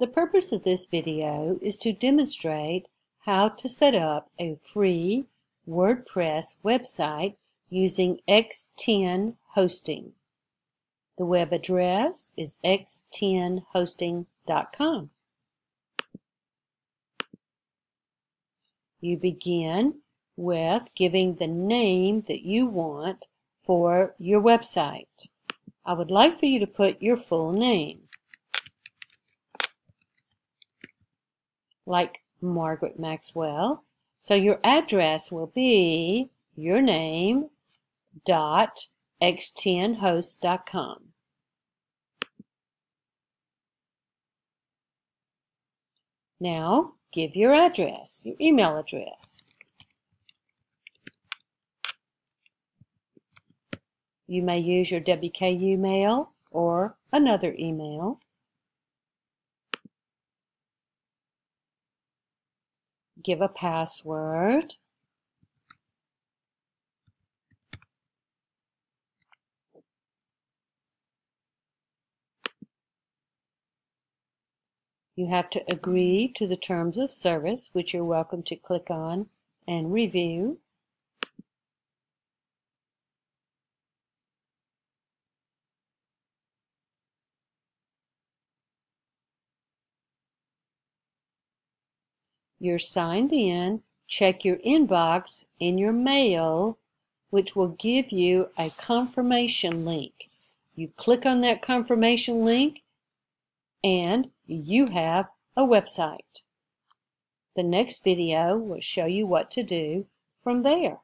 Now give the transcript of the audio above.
The purpose of this video is to demonstrate how to set up a free WordPress website using X10 hosting. The web address is x10hosting.com. You begin with giving the name that you want for your website. I would like for you to put your full name. Like Margaret Maxwell. So your address will be your name dot x10host.com. Now give your address, your email address. You may use your WKU mail or another email. Give a password. You have to agree to the terms of service, which you're welcome to click on and review. You're signed in. Check your inbox in your mail, which will give you a confirmation link. You click on that confirmation link and you have a website. The next video will show you what to do from there.